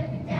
Dip,